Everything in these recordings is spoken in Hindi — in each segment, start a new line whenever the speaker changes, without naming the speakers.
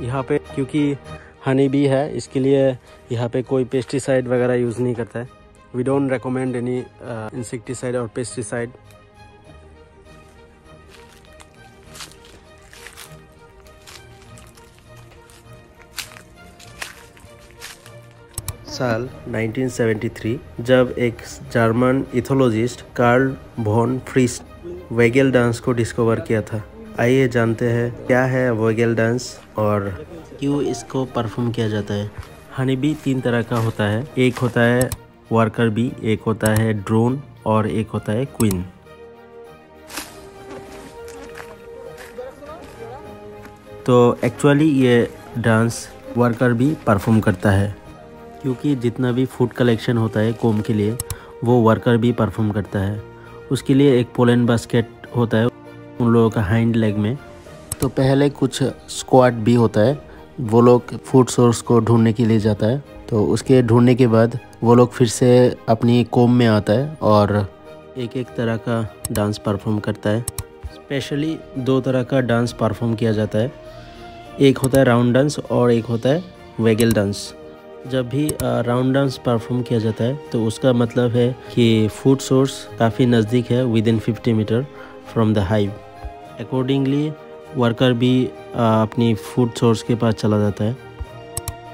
यहाँ पे, क्योंकि हनी बी है, इसके लिए यहाँ पे कोई पेस्टिसाइड वगैरह यूज़ नहीं करता है। We don't recommend any insecticide और पेस्टिसाइड साल 1973 जब एक German ethologist Karl von Frisch waggle dance को डिस्कवर किया था। आइए जानते हैं क्या है वेगेल डांस और क्यों इसको परफॉर्म किया जाता है? हनी बी तीन तरह का होता है। एक होता है वर्कर बी एक होता है ड्रोन और एक होता है क्वीन तो एक्चुअली ये डांस वर्कर भी परफॉर्म करता है। क्योंकि जितना भी फ़ूड कलेक्शन होता है कोम के लिए वो वर्कर भी परफॉर्म करता है। उसके लिए एक पोलन बास्केट होता है। उन लोगों का हैंड लेग में। तो पहले कुछ स्क्वाड भी होता है, वो लोग फ़ूड सोर्स को ढूँढने के लिए जाता है। तो उसके ढूँढने के बाद वो लोग फिर से अपनी कोम में आता है और एक एक तरह का डांस परफॉर्म करता है। स्पेशली दो तरह का डांस परफॉर्म किया जाता है। एक होता है राउंड डांस और एक होता है वेगल डांस जब भी राउंड डांस परफॉर्म किया जाता है तो उसका मतलब है कि फ़ूड सोर्स काफ़ी नज़दीक है within fifty metre from the hive accordingly worker भी अपनी फ़ूड सोर्स के पास चला जाता है।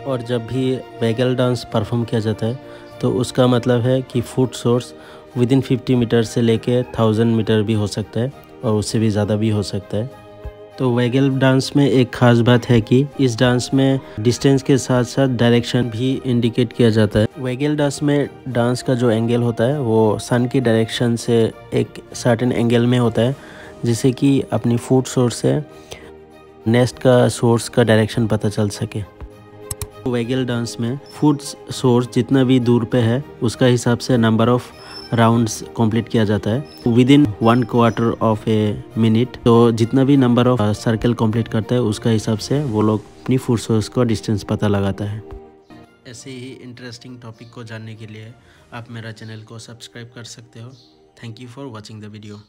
और जब भी वेगल डांस परफॉर्म किया जाता है तो उसका मतलब है कि food source within fifty metre से लेके थाउज़ेंड मीटर भी हो सकता है, और उससे भी ज़्यादा भी हो सकता है। तो वेगल डांस में एक खास बात है कि इस डांस में डिस्टेंस के साथ साथ डायरेक्शन भी इंडिकेट किया जाता है। वेगल डांस में डांस का जो एंगल होता है, वो सन की डायरेक्शन से एक सर्टेन एंगल में होता है जिससे कि अपनी फ़ूड सोर्स से नेस्ट का सोर्स का डायरेक्शन पता चल सके। वेगल डांस में फ़ूड सोर्स जितना भी दूर पे है, उसका हिसाब से नंबर ऑफ़ राउंड्स कंप्लीट किया जाता है। Within one quarter of a minute तो जितना भी नंबर ऑफ़ सर्कल कंप्लीट करता है, उसका हिसाब से वो लोग अपनी फ़ूड सोर्स का डिस्टेंस पता लगाता है। ऐसे ही इंटरेस्टिंग टॉपिक को जानने के लिए आप मेरा चैनल को सब्सक्राइब कर सकते हो। Thank you for watching the video